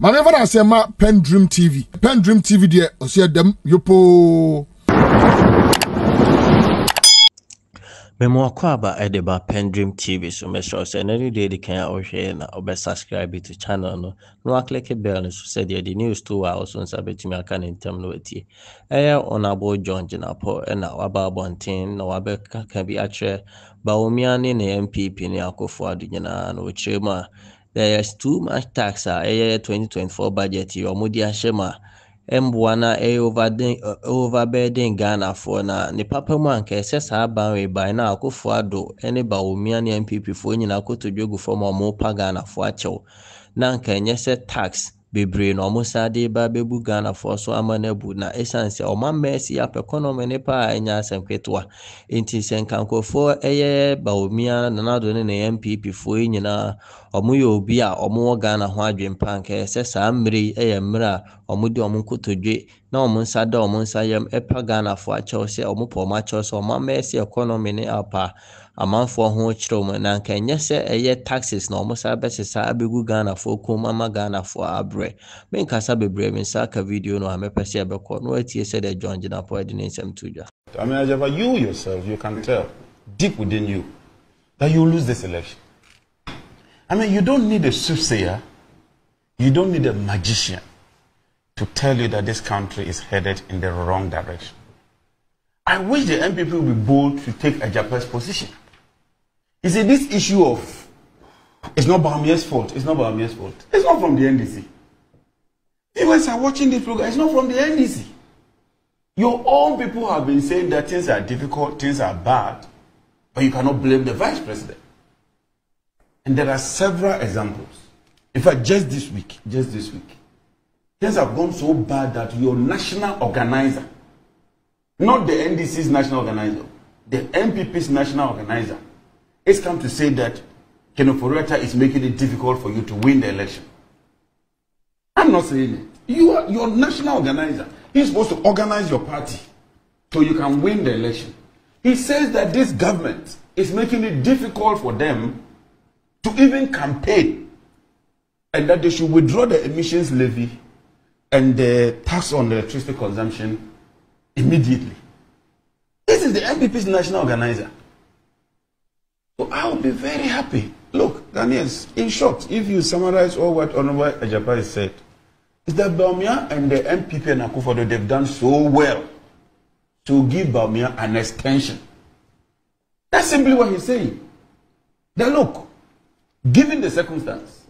maame fa na asɛm ma pen dream tv pen dream tv deɛ ɔsɛ dɛm yopoo Memoakɔ aba ɛde ba Pendream TV so. Mɛsrɛ sɛ ɛno ne deɛ ɛdi kan a wohwɛ na wobɛsubscribe to channel no na wakleke bell no so sɛdeɛ de news to a wo so nsa bɛtumi aka ne ntam na watie ɛyɛ honorable john gyinapɔ ɛna waba abɔnten na wabɛkaka bi akyerɛ bawomia ne ne mpp ne akɔfo ado nyinaa na wɔkyerɛ mu a there is too much tax a ɛyɛ 2024 budget yi ɔmode ahyɛ mu a mboa na ɛyɛ overden overburden ghanafoɔ na ne papa mu anka ɛsɛ saa ban wei ban na akofo ado ne bawomia ne npp foɔ nyinaa kotodwe gu fam a ɔmopa ghanafoɔ akyɛw. Na anka ɛnyɛ sɛ tax bebree na ɔmo san de ba bɛbu ghanafoɔ so ama no abu. Na ɛsiane sɛ ɔma mmɛɛsi up economy ne pa a ɛnyɛ asɛm ketewa. Nti sɛ nka nkurɔfoɔ ɛyɛ bawomia nanado ne ne npp foɔ yi nyinaa ɔmo yɛ obi a ɔmo ghana ho adwene pa nka saa mmerɛ ɛyɛ mmerɛ a ɔmo de ɔmo nkotodwe na ɔmo nsa da ɔmo nsa yam ɛpa ghanafoɔ akyɛw sɛ ɔmo pɔ ɔmo akyɛw sɛ ɔmo amɛɛsi economy ne up a amanfoɔ ho kyerɛw mu. Na nka sɛ ɛyɛ taxes na ɔmo sa bɛsesa abɛgu ghanafoɔ mu ama ghanafoɔ abrɛ. Menkasa bebree me nsa aka video no a mɛpɛ sɛ ɛbɛkɔ na watie sɛ dɛ john gyinapɔ de ne nsɛm to dwa. I mean, Ajaba, you yourself, you can tell deep within you that you lose this election. I mean, you don't need a soothsayer, you don't need a magician to tell you that this country is headed in the wrong direction. I wish the NPP would be bold to take Ajapa's position. You see, this issue of it's not Bawumia's fault, it's not Bawumia's fault, it's not from the NDC. Viewers are watching this program, it's not from the NDC. Your own people have been saying that things are difficult, things are bad, but you cannot blame the vice president. And there are several examples. In fact, just this week, just this week, things have gone so bad that your national organizer, not the NDC's national organizer, the NPP's national organizer, has come to say that Ken Ofori-Atta is making it difficult for you to win the election. I'm not saying it. You are your national organizer. He's supposed to organize your party so you can win the election. He says that this government is making it difficult for them to even campaign and that they should withdraw the emissions levy and the tax on electricity consumption immediately. This is the NPP's national organizer. So I will be very happy. Look, Ghanaians, in short, if you summarize all what Honorable Ajapa has said, is that Bawumia and the NPP and Akufo, they've done so well to give Bawumia an extension. That's simply what he's saying. That look, given the circumstance,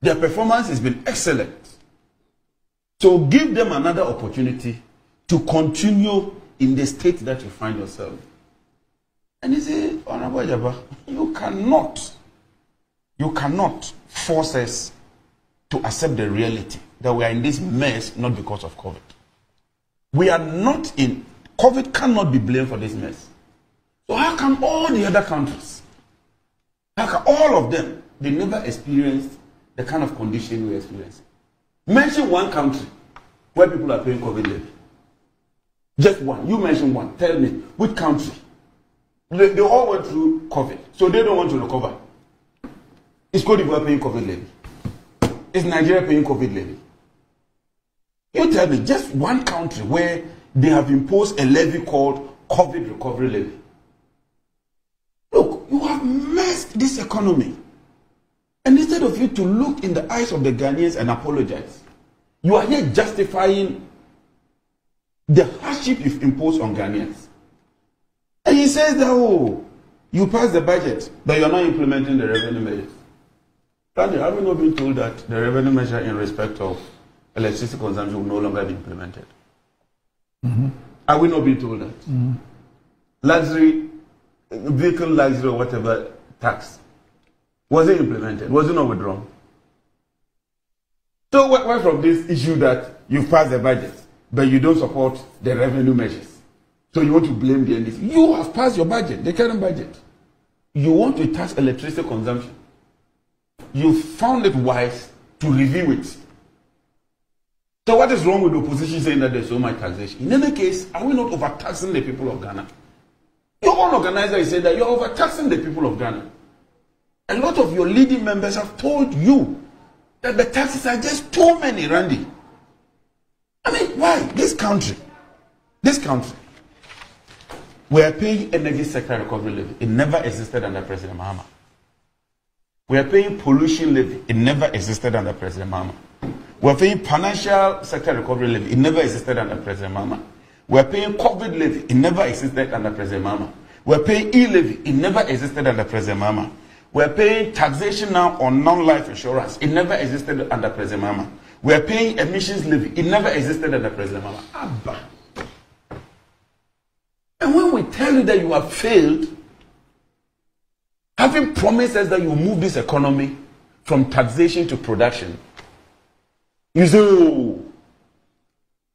their performance has been excellent. So give them another opportunity to continue in the state that you find yourself. And he said, Honorable Jabba, you cannot, you cannot force us to accept the reality that we are in this mess not because of COVID. We are not in, COVID cannot be blamed for this mess. So how come all the other countries, come all of them, they never experienced the kind of condition we experience? Mention one country where people are paying COVID levy. Just one. You mention one. Tell me which country. They, they all went through COVID, so they don't want to recover. Is Cote d'Ivoire paying COVID levy? Is Nigeria paying COVID levy? You tell me just one country where they have imposed a levy called COVID recovery levy. Have messed this economy. And instead of you to look in the eyes of the Ghanaians and apologize, you are here justifying the hardship you've imposed on Ghanaians. And he says that, oh, you passed the budget, but you're not implementing the revenue measures. Daniel, have you not been told that the revenue measure in respect of electricity consumption will no longer be implemented? Mm-hmm. Are we not being told that? Mm-hmm. Luxury, vehicle luxury or whatever tax, was it implemented? Was it not withdrawn? So where, where from this issue that you passed the budget, but you don't support the revenue measures? So you want to blame the NDC? You have passed your budget, the current budget. You want to tax electricity consumption. You found it wise to review it. So what is wrong with the opposition saying that there's so much taxation? In any case, are we not overtaxing the people of Ghana? Your own organizer is saying that you're overtaxing the people of Ghana. A lot of your leading members have told you that the taxes are just too many, Randy. I mean, why? This country, this country, we are paying energy sector recovery levy. It never existed under President Mahama. We are paying pollution levy. It never existed under President Mahama. We are paying financial sector recovery levy. It never existed under President Mahama. We are paying COVID levy. It never existed under President Mahama. We are paying e-levy. It never existed under President Mahama. We are paying taxation now on non-life insurance. It never existed under President Mahama. We are paying emissions levy. It never existed under President Mahama. Abba. And when we tell you that you have failed, having promised us that you move this economy from taxation to production, you say, oh,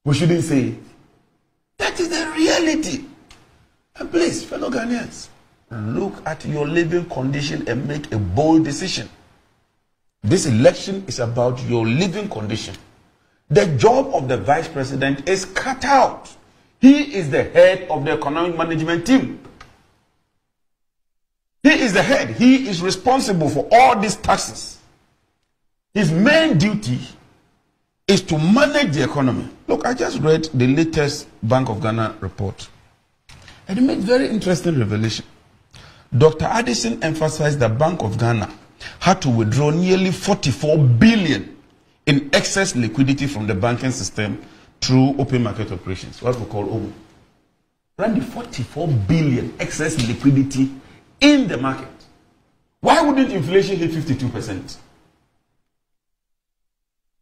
we shouldn't say. That is the reality. And please, fellow Ghanaians, look at your living condition and make a bold decision. This election is about your living condition. The job of the vice president is cut out. He is the head of the economic management team. He is the head. He is responsible for all these taxes. His main duty is to manage the economy. Look, I just read the latest Bank of Ghana report. And it made very interesting revelation. Dr. Addison emphasized that Bank of Ghana had to withdraw nearly 44 billion in excess liquidity from the banking system through open market operations, what we call OMO. Randy, 44 billion excess liquidity in the market. Why wouldn't inflation hit 52%?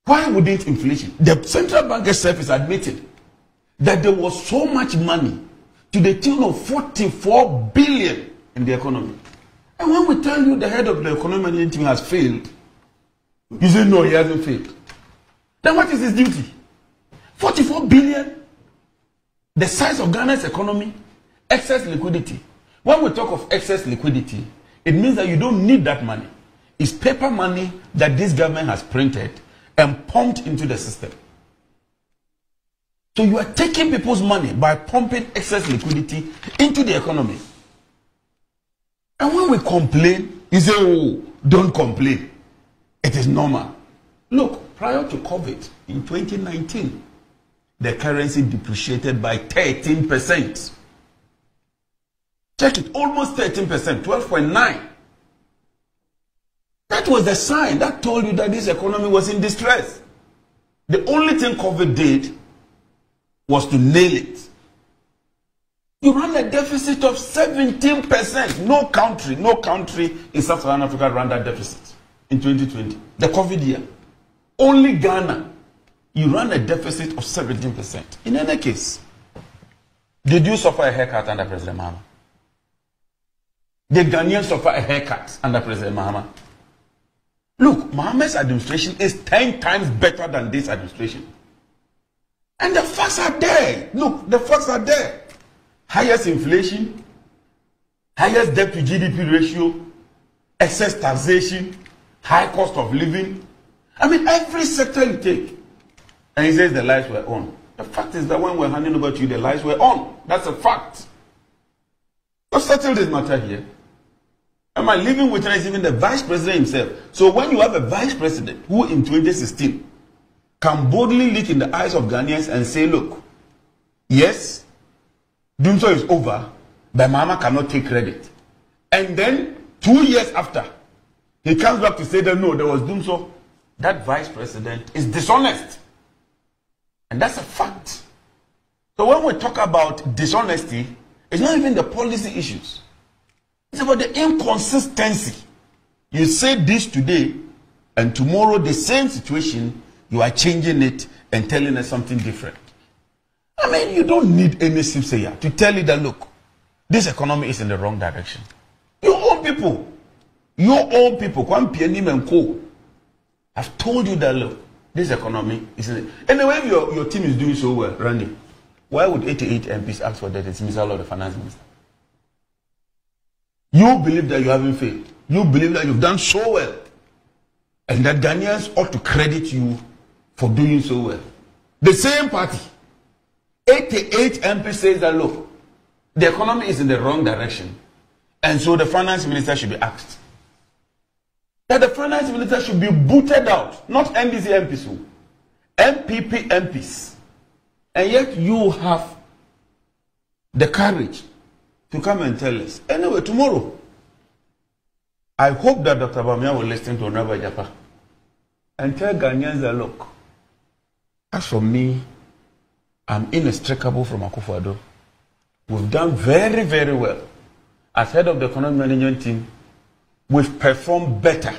Why wouldn't inflation? The central bank itself is admitted that there was so much money to the tune of 44 billion in the economy. And when we tell you the head of the management team has failed, you say no, he hasn't failed. Then what is his duty? 44 billion, the size of Ghana's economy, excess liquidity. When we talk of excess liquidity, it means that you don't need that money. It's paper money that this government has printed and pumped into the system. So you are taking people's money by pumping excess liquidity into the economy. And when we complain, you say, oh, don't complain. It is normal. Look, prior to COVID in 2019, the currency depreciated by 13%. Check it, almost 13%, 12.9. That was the sign that told you that this economy was in distress. The only thing COVID did was to nail it. You run a deficit of 17%. No country, no country in Sub-Saharan Africa ran that deficit in 2020. The COVID year. Only Ghana, you ran a deficit of 17%. In any case, did you suffer a haircut under President Mahama? Did Ghanaians suffer a haircut under President Mahama? Look, Mahama's administration is 10 times better than this administration. And the facts are there. Look, the facts are there. Highest inflation, highest debt to GDP ratio, excess taxation, high cost of living. I mean, every sector you take. And he says the lights were on. The fact is that when we're handing over to you, the lights were on. That's a fact. Let's settle this matter here. Am I living witness even the vice president himself? So when you have a vice president who in 2016 can boldly look in the eyes of Ghanaians and say, look, yes, dumsor is over, but Mama cannot take credit. And then two years after, he comes back to say that no, there was dumsor. That vice president is dishonest. And that's a fact. So when we talk about dishonesty, it's not even the policy issues. It's about the inconsistency. You say this today, and tomorrow the same situation, you are changing it and telling us something different. I mean, you don't need any soothsayer to tell you that, look, this economy is in the wrong direction. Your own people, your own people, Kwame Pianim and Co. have told you that, look, this economy is in Anyway, your, your team is doing so well, Randy, why would 88 MPs ask for the dismissal of the finance minister? You believe that you haven't failed. You believe that you've done so well. And that Ghanaians ought to credit you for doing so well. The same party, 88 MP says that look, the economy is in the wrong direction. And so the finance minister should be asked. that the finance minister should be booted out, not NDC MPs, who, MPP MPs. And yet you have the courage to come and tell us. Anyway, tomorrow, I hope that Dr. Bawumia will listen to Honorable Japa and tell Ghanaians that look, as for me, I'm inextricable from Akufo-Addo. We've done very, very well. As head of the economic management team, we've performed better.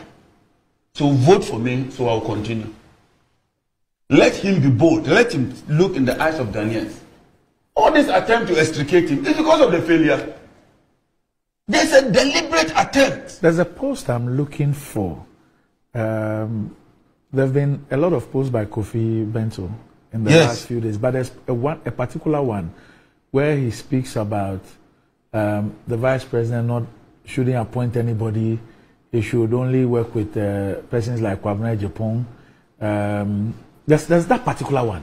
So vote for me, so I'll continue. Let him be bold. Let him look in the eyes of Ghanaians. All this attempt to extricate him is because of the failure. There's a deliberate attempt. There's a post I'm looking for. Um, there have been a lot of posts by Kofi Bentil in the Yes. last few days, but there's a, one, a particular one where he speaks about um, the vice president not shouldn't appoint anybody. He should only work with uh, persons like Kwabena Japon. Um, there's, there's that particular one.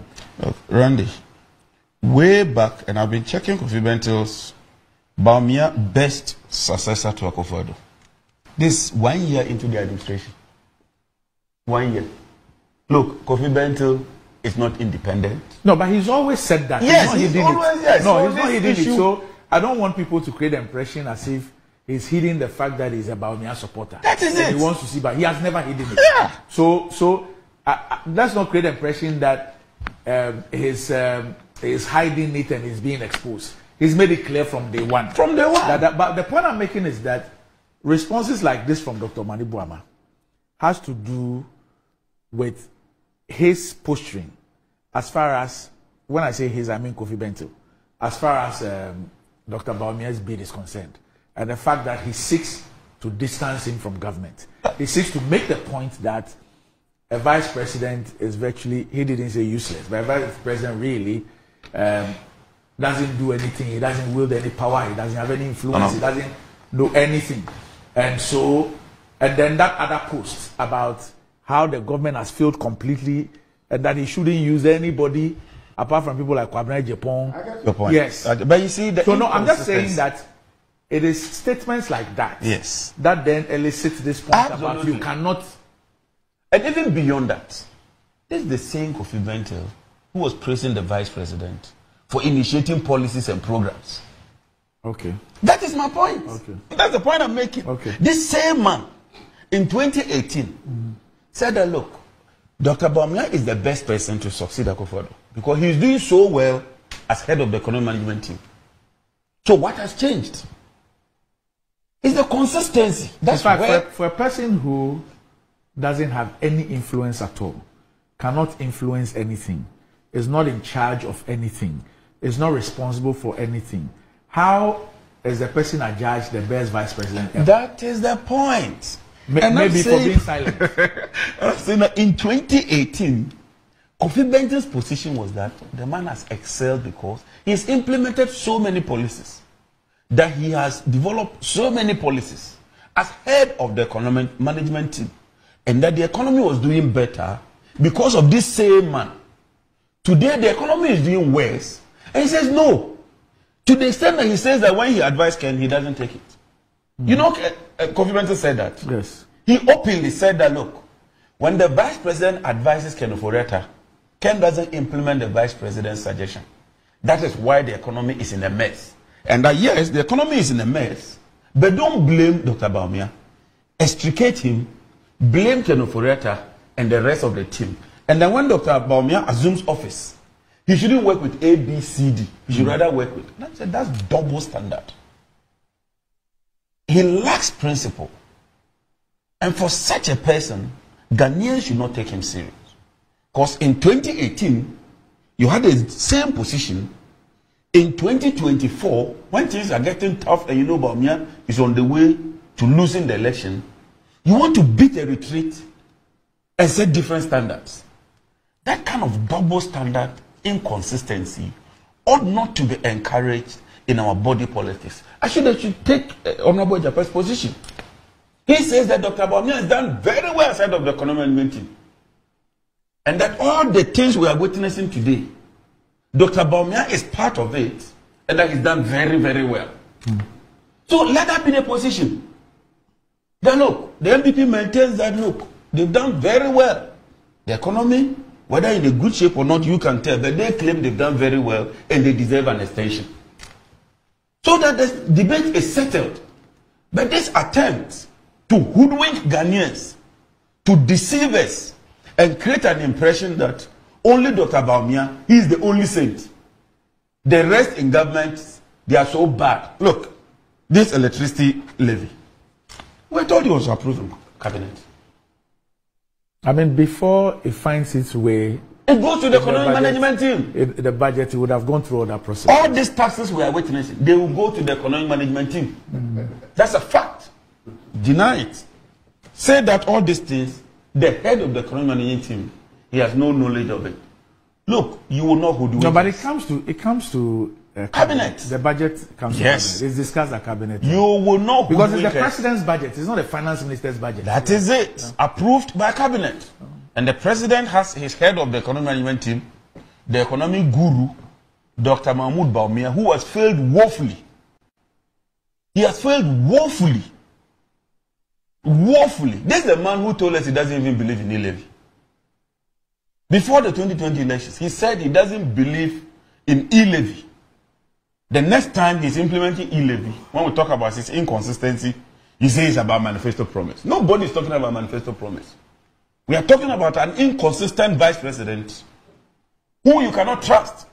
Randy, way back, and I've been checking Kofi Bentil's Bawumia best successor to Akufo-Addo. This one year into the administration. One year. Look, Kofi is not independent. No, but he's always said that. Yes, not he's hidden always- it. yes. No, So he's not hidden issue- it. So I don't want people to create the impression as if he's hiding the fact that he's a Bawumia supporter. That is it. He wants to see, but he has never hidden it. Yeah. So, so uh, uh, let's not create the impression that um, he's um, he's hiding it and he's being exposed. He's made it clear from day one. From day one. That, that- but the point I'm making is that responses like this from Dr. Mani Buama has to do with his posturing as far as when I say his, I mean Kofi Bentil, as far as um, Dr. Bawumia's bid is concerned, and the fact that he seeks to distance him from government. He seeks to make the point that a vice president is virtually, he didn't say useless, but a vice president really um, doesn't do anything, he doesn't wield any power, he doesn't have any influence, he doesn't know anything. And so, and then that other post about how the government has failed completely and that he shouldn't use anybody apart from people like Kwabena Japan. Your point. Yes. Uh, But you see, the So no, I'm just saying that it is statements like that Yes. that then elicit this point about you cannot. And even beyond that, this is the same Kofi Bentil who was praising the vice president for initiating policies and programs. Okay. That is my point. Okay. That's the point I'm making. Okay. This same man in 2018 said that look, Dr. Bawumia is the best person to succeed Akufo-Addo because he's doing so well as head of the economic management team. So what has changed? It's the consistency. That's fact, where for, for a person who doesn't have any influence at all, cannot influence anything, is not in charge of anything, is not responsible for anything, how is the person adjudged the best vice president ever? that is the point. Ma- And maybe for being silent. I'm saying that in 2018, Kofi Bentil's position was that the man has excelled because he's implemented so many policies, that he has developed so many policies as head of the economic management team, and that the economy was doing better because of this same man. Today, the economy is doing worse, and he says no. To the extent that he says that when he advised Ken, he doesn't take it. You know, uh, Kofi Bentil said that. yes. He openly said that look, when the vice president advises Ken Ofori-Atta, Ken doesn't implement the vice president's suggestion. That is why the economy is in a mess. And that yes, the economy is in a mess, but don't blame Dr. Bawumia. Extricate him, blame Ken Ofori-Atta and the rest of the team. And then when Dr. Bawumia assumes office, he shouldn't work with A, B, C, D. He should hmm. rather work with. That's, that's double standard. He lacks principle. And for such a person, Ghanaians should not take him serious. Because in 2018, you had the same position. In 2024, when things are getting tough and you know Bawumia is on the way to losing the election, you want to beat a retreat and set different standards. That kind of double standard inconsistency ought not to be encouraged in our body politics. Actually, they should take uh, Honorable Japan's position. He says that Dr. Bawumia has done very well as head of the economic meeting. And that all the things we are witnessing today, Dr. Bawumia is part of it, and that he's done very, very well. So let that be the position. Then look, the NPP maintains that look, they've done very well. The economy, whether in a good shape or not, you can tell, but they claim they've done very well and they deserve an extension. So that the debate is settled. But this attempt to hoodwink Ghanaians, to deceive us, and create an impression that only Dr. Baumia, is the only saint. The rest in government, they are so bad. Look, this electricity levy. We told you was approved in cabinet. I mean, before it finds its way, It goes to the economic budget- management team. in the budget, it would have gone through all that process. All these taxes we are witnessing, they will go to the economic management team. That's a fact. Deny it. Say that all these things, the head of the economic management team, he has no knowledge of it. Look, you will who do No, it. but it comes to it comes to uh, Cabinet. The budget comes Yes. cabinet. It's discussed at cabinet. You will know because it's the it. president's budget. It's not the finance minister's budget. That is it. Approved by cabinet. And the president has his head of the economic management team, the economic guru, Dr. Mahmoud Bawumia, who has failed woefully. He has failed woefully. Woefully. This is the man who told us he doesn't even believe in e-levy. Before the 2020 elections, he said he doesn't believe in e-levy. The next time he's implementing e-levy, when we talk about his inconsistency, he says it's about manifesto promise. Nobody is talking about manifesto promise. We are talking about an inconsistent vice president who you cannot trust.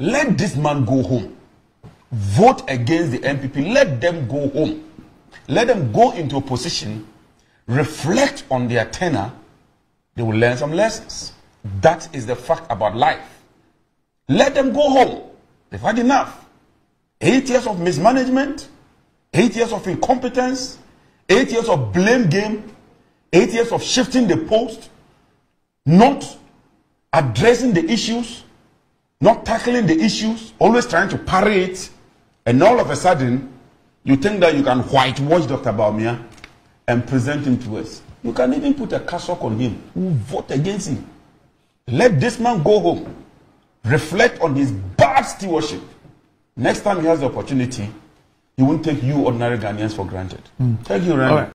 Let this man go home. Vote against the NPP. Let them go home. Let them go into opposition, reflect on their tenor. They will learn some lessons. That is the fact about life. Let them go home. They've had enough. Eight years of mismanagement, eight years of incompetence, eight years of blame game, eight years of shifting the post, not addressing the issues, not tackling the issues, always trying to parry it, and all of a sudden, you think that you can whitewash Dr. Bawumia and present him to us. You can even put a cassock on him. Who vote against him? Let this man go home, reflect on his bad stewardship. Next time he has the opportunity, he won't take you ordinary Ghanaians for granted. Hmm. Thank you, Randy.